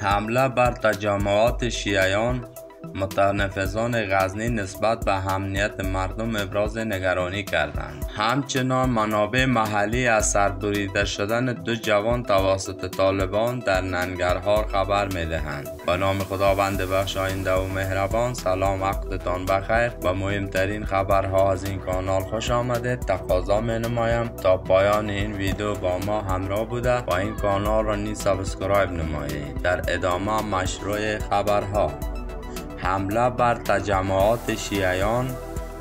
حمله بر تجمعات شیعیان متنفذان غزنی نسبت به امنیت مردم ابراز نگرانی کردند. همچنان منابع محلی از سربریده شدن دو جوان توسط طالبان در ننگرهار خبر می دهند به نام خداوند بخشاینده و مهربان سلام وقتتان بخیر و مهمترین خبرها از این کانال خوش آمدید تقاضا می نمایم تا پایان این ویدیو با ما همراه بوده و این کانال را نیز subscribe نمایید. در ادامه مشروح خبرها. حمله بر تجمعات شیعیان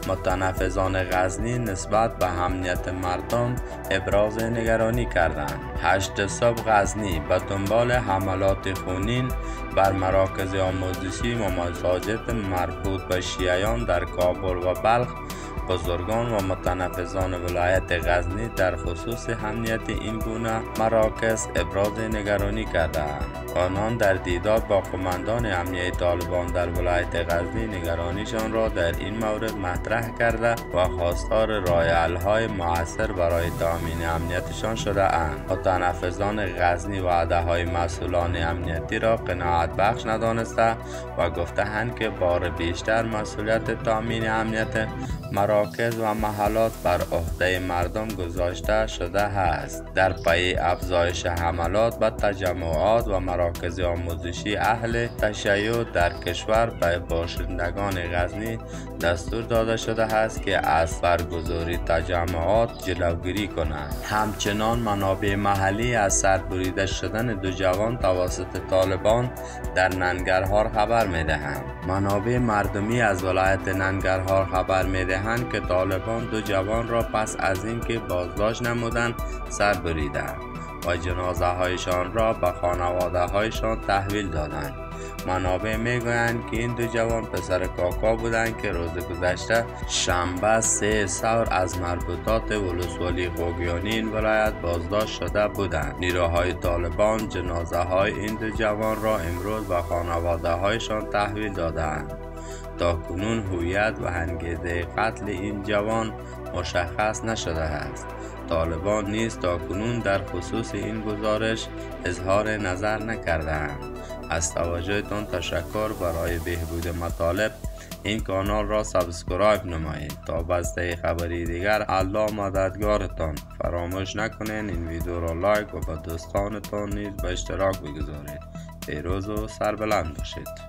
متنفذان غزنی نسبت به امنیت مردم ابراز نگرانی کردند. هشت صبح غزنی به دنبال حملات خونین بر مراکز آموزشی و مساجد مربوط به شیعیان در کابل و بلخ بزرگان و متنفذان ولایت غزنی در خصوص امنیت این گونه مراکز ابراز نگرانی کردند آنان در دیدار با قماندان امنیه طالبان در ولایت غزنی نگرانیشان را در این مورد مطرح کرده و خواستار رای های معصر برای تامین امنیتشان شده اند متنفذان غزنی وعده های مسئولان امنیتی را قناعت بخش ندانسته و گفتهاند که بار بیشتر مسئولیت تامین امنیت مراکز و محلات بر عهده مردم گذاشته شده است. در پی افزایش حملات به تجمعات و مراکز آموزشی اهل تشیع در کشور به باشندگان غزنی دستور داده شده است که از برگزاری تجمعات جلوگیری کنند. همچنان منابع محلی از سربریده شدن دو جوان توسط طالبان در ننگرهار خبر می دهند منابع مردمی از ولایت ننگرهار خبر می دهند که طالبان دو جوان را پس از اینکه بازداشت نمودند سر بریدند و جنازه هایشان را به خانواده هایشان تحویل دادند. منابع می‌گویند که این دو جوان پسر کاکا بودند که روز گذشته شنبه سه سور از مربوطات ولسوالی خوگیانی این ولایت بازداشت شده بودند. نیروهای طالبان جنازه های این دو جوان را امروز به خانواده هایشان تحویل دادند. تا کنون هویت و انگیزه قتل این جوان مشخص نشده است. طالبان نیز تا کنون در خصوص این گزارش اظهار نظر نکردند از توجهتان تشکر برای بهبود مطالب. این کانال را subscribe نمایید تا بسته خبری دیگر الله مددگارتان. فراموش نکنین این ویدیو را like و به دوستانتان نیز به اشتراک بگذارید. پیروز و سربلند باشید.